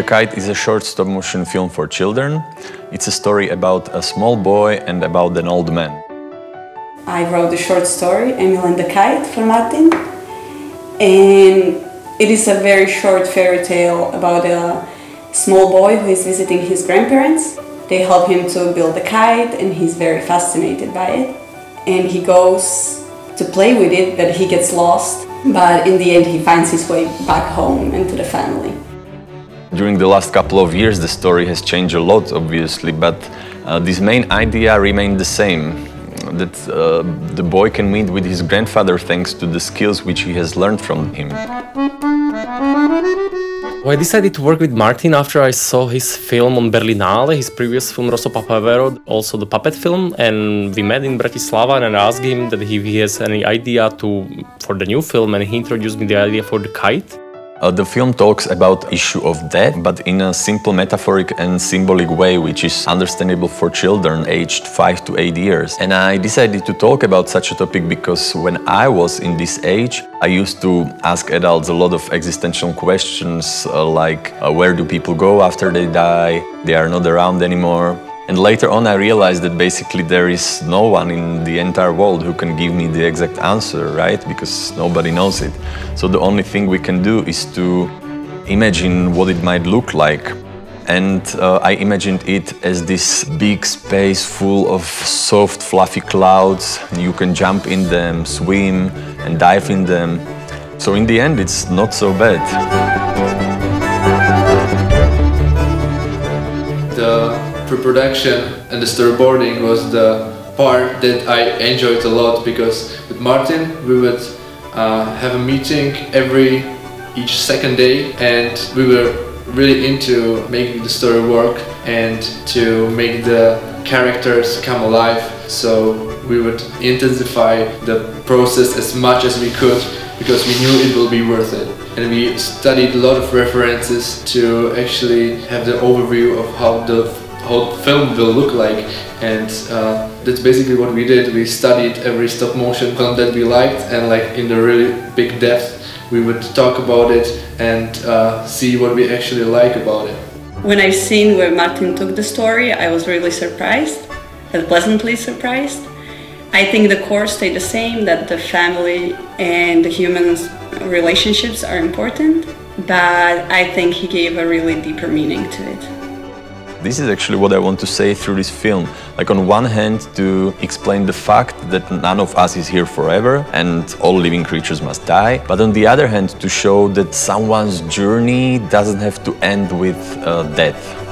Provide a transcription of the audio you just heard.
Kite is a short stop motion film for children. It's a story about a small boy and about an old man. I wrote a short story, Emil and the Kite, for Martin. And it is a very short fairy tale about a small boy who is visiting his grandparents. They help him to build a kite and he's very fascinated by it. And he goes to play with it, but he gets lost. But in the end, he finds his way back home and to the family. During the last couple of years, the story has changed a lot, obviously, but uh, this main idea remained the same that uh, the boy can meet with his grandfather thanks to the skills which he has learned from him. Well, I decided to work with Martin after I saw his film on Berlinale, his previous film Rosso Papavero, also the puppet film, and we met in Bratislava and I asked him that if he has any idea to for the new film and he introduced me the idea for the kite. Uh, the film talks about issue of death, but in a simple metaphoric and symbolic way, which is understandable for children aged 5 to 8 years. And I decided to talk about such a topic because when I was in this age, I used to ask adults a lot of existential questions uh, like uh, where do people go after they die? They are not around anymore. And later on I realized that basically there is no one in the entire world who can give me the exact answer, right? Because nobody knows it. So the only thing we can do is to imagine what it might look like. And uh, I imagined it as this big space full of soft, fluffy clouds. You can jump in them, swim, and dive in them. So in the end, it's not so bad. Pre-production and the storyboarding was the part that I enjoyed a lot because with Martin we would uh, have a meeting every each second day and we were really into making the story work and to make the characters come alive. So we would intensify the process as much as we could because we knew it will be worth it. And we studied a lot of references to actually have the overview of how the whole film will look like. And uh, that's basically what we did. We studied every stop motion film that we liked and like in the really big depth we would talk about it and uh, see what we actually like about it. When i've seen where martin took the story i was really surprised and pleasantly surprised. I think the core stayed the same that the family and the human relationships are important but i think he gave a really deeper meaning to it this is actually what I want to say through this film. Like on one hand to explain the fact that none of us is here forever and all living creatures must die, but on the other hand to show that someone's journey doesn't have to end with uh, death.